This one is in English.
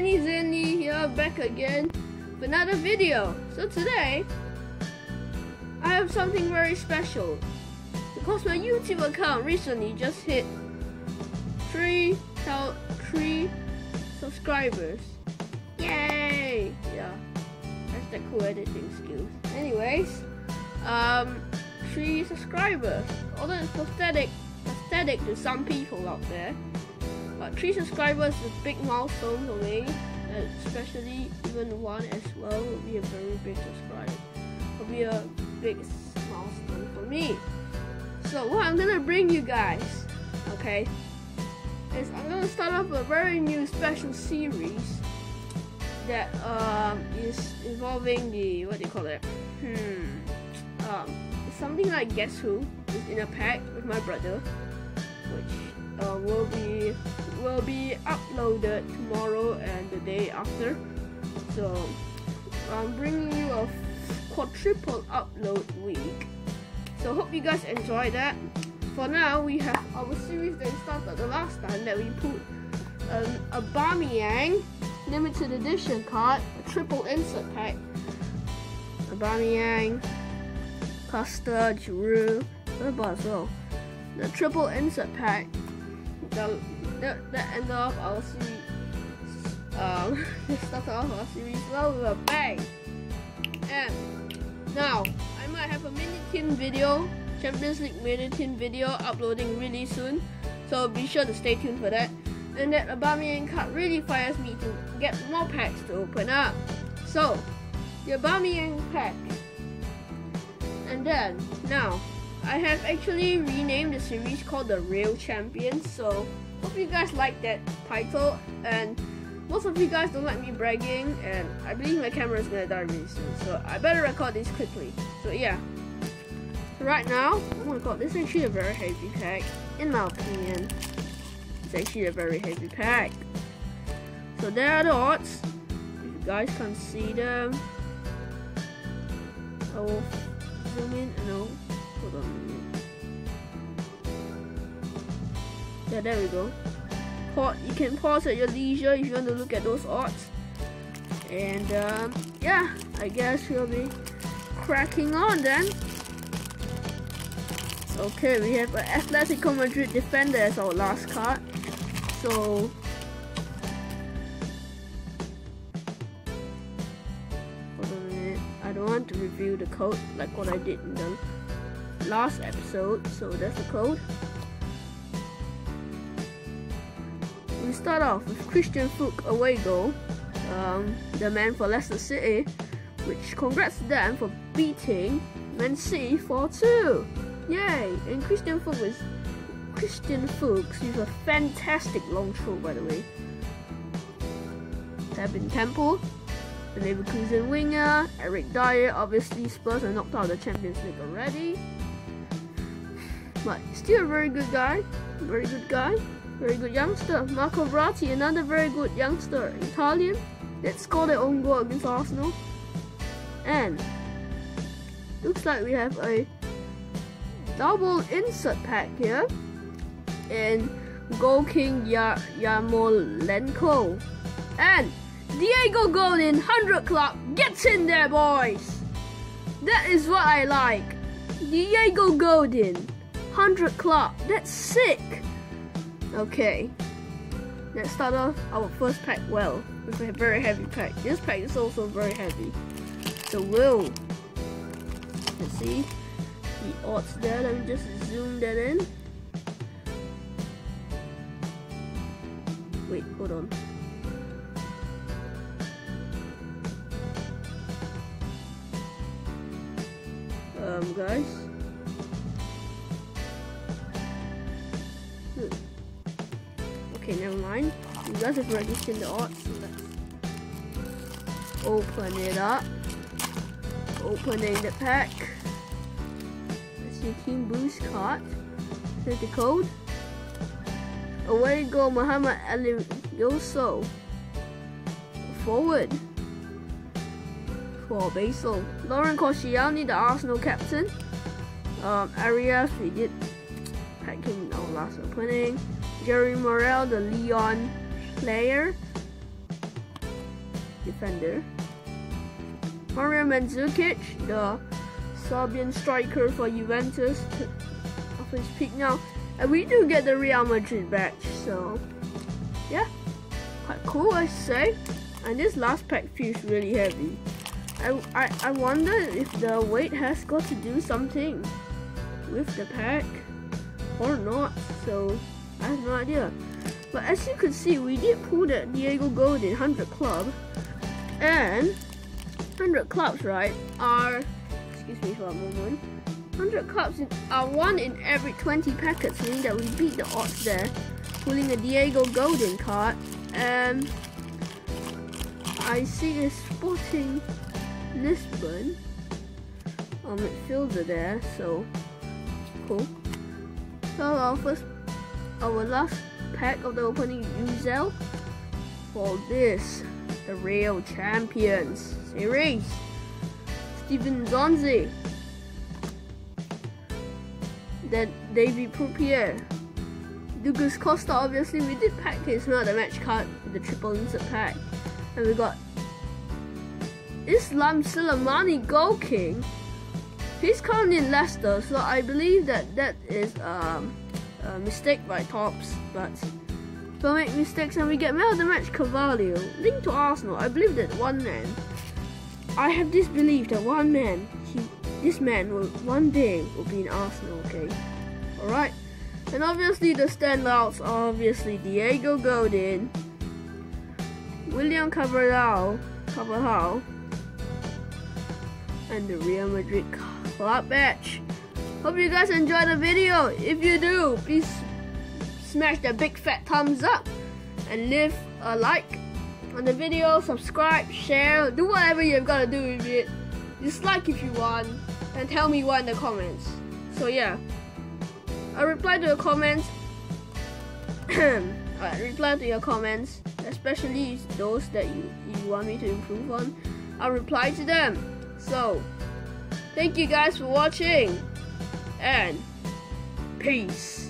Danny Zanny here back again with another video. So today, I have something very special because my YouTube account recently just hit three three subscribers. Yay! Yeah, that's the cool editing skills. Anyways, um, three subscribers. Although it's pathetic, pathetic to some people out there. But three subscribers is a big milestone for me, especially even one as well would be a very big subscribe. Will be a big milestone for me. So what I'm gonna bring you guys, okay, is I'm gonna start off a very new special series that um, is involving the what do you call it? Hmm, um, something like Guess Who is in a pack with my brother, which uh, will be will be uploaded tomorrow and the day after. So I'm bringing you a quadruple upload week. So hope you guys enjoy that. For now, we have our series that started the last time that we put um, a Aubameyang limited edition card, a triple insert pack. A Aubameyang, Costa, Giroud, what about as well? The triple insert pack. The that, that ended off our series. Um, started off our series well with a. And now I might have a mini tin video, Champions League mini tin video uploading really soon. So be sure to stay tuned for that. And that Aubameyang card really fires me to get more packs to open up. So the Aubameyang pack. And then now I have actually renamed the series called the Real Champions. So Hope you guys like that title and most of you guys don't like me bragging and I believe my camera is gonna die really soon so I better record this quickly. So yeah. Right now oh my god this is actually a very heavy pack in my opinion. It's actually a very heavy pack. So there are the odds. If you guys can see them. I will zoom in and I'll Yeah, there we go. Pause, you can pause at your leisure if you want to look at those odds. And um, yeah, I guess we'll be cracking on then. Okay, we have an Atletico Madrid defender as our last card. So hold on a minute. I don't want to review the code like what I did in the last episode. So that's the code. we start off with Christian Fulk away goal, um, the man for Leicester City, which congrats to them for beating Man City 4-2. Yay! And Christian Fulk is Christian Fuchs with a fantastic long throw by the way. Tabin Temple, the Leverkusen winger, Eric Dier, obviously Spurs are knocked out of the Champions League already. But still a very good guy, very good guy. Very good youngster. Marco Verratti, another very good youngster. Italian that scored their own goal against Arsenal. And looks like we have a double insert pack here. And Goal King ya Yarmolenko. And Diego Godin, 100 Club, gets in there, boys. That is what I like. Diego Godin, 100 Club. That's sick. Okay. Let's start off our first pack well with a very heavy pack. This pack is also very heavy. So will let's see the odds there. Let me just zoom that in. Wait, hold on. Um, guys. Okay, never mind. You guys have already seen the art, so let's open it up. Opening the pack. Let's see Team Boost card. Here's the code. Away go Muhammad Ali Yoso. Forward. For Basel. Laurent Koscielny, the Arsenal captain. Um, Arias, we did pack him in our last opening. Jerry Morel, the Lyon player. defender. Mario Mandzukic, the Serbian striker for Juventus, off his peak now. And we do get the Real Madrid badge, so yeah, quite cool I say. And this last pack feels really heavy. I, I, I wonder if the weight has got to do something with the pack or not, so I have no idea. But as you can see, we did pull that Diego Godin 100 club, and 100 clubs, right, are, excuse me for a moment, 100 clubs are one in every 20 packets, meaning that we beat the odds there, pulling a Diego Godin card, and I see a Sporting Lisbon um, midfielder there, so cool. So our first, our last pack of the opening Uzel for this, the Real Champions Series. Steven Nzonzi. Then David Pruppier. Douglas Costa, obviously, we did pack his not the match card, the triple insert pack. And we got Islam Slimani Goal King. He's currently in Leicester, so I believe that that is um, a mistake by Topps. But don't make mistakes and we get man of the match Carvalho. Linked to Arsenal, I believe that one man. I have this belief that one man, he, this man will one day will be in Arsenal. Okay, all right. And obviously the standouts are obviously Diego Godin, William Carvalho, Carvalho, and the Real Madrid club badge. Hope you guys enjoy the video. If you do, please smash that big fat thumbs up and leave a like on the video, subscribe, share, do whatever you've got to do with it. Dislike if you want, and tell me what in the comments. So yeah, I reply to your comments. I reply to your comments, especially those that you, you want me to improve on. I'll reply to them. So, thank you guys for watching, and peace.